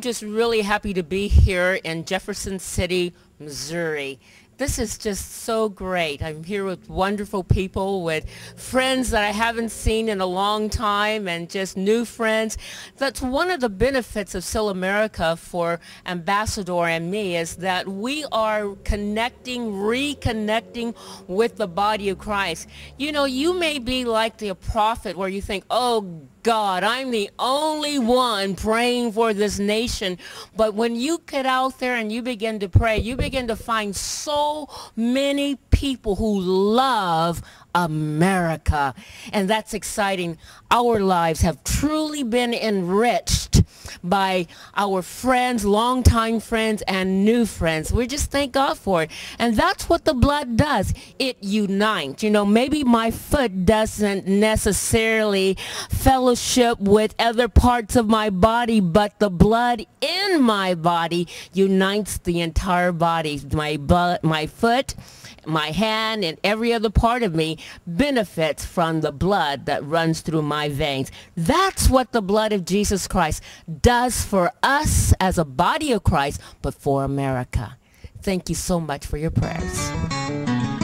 just really happy to be here in Jefferson City, Missouri. This is just so great. I'm here with wonderful people, with friends that I haven't seen in a long time and just new friends. That's one of the benefits of Seal America for Ambassador and me is that we are connecting, reconnecting with the body of Christ. You know, you may be like the prophet where you think, oh, God, I'm the only one praying for this nation. But when you get out there and you begin to pray, you begin to find so many people who love America. And that's exciting. Our lives have truly been enriched by our friends, longtime friends, and new friends. We just thank God for it. And that's what the blood does. It unites. You know, maybe my foot doesn't necessarily fellowship with other parts of my body, but the blood in my body unites the entire body. My, my foot, my hand and every other part of me benefits from the blood that runs through my veins. That's what the blood of Jesus Christ does for us as a body of Christ, but for America. Thank you so much for your prayers.